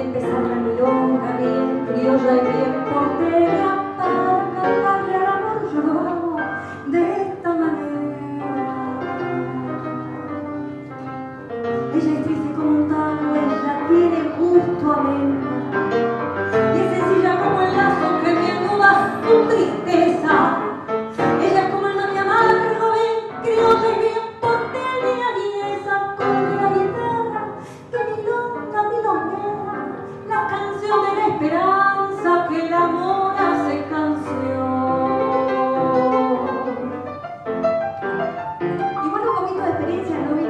empezar la milonga bien criolla y bien porteña para cantarle al amor yo lo hago de esta manera. Ella es triste como un tango, ella tiene gusto a menta esperanza que el amor hace canción. Igual un poquito de experiencia no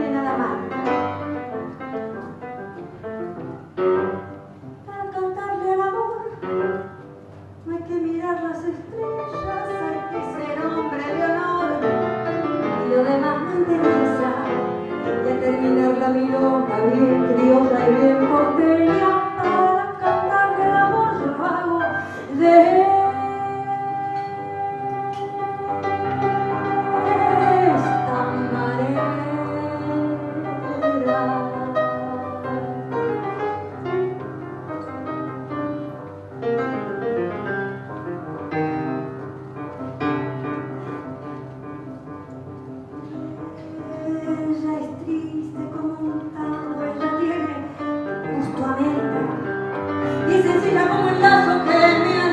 será como el lazo que me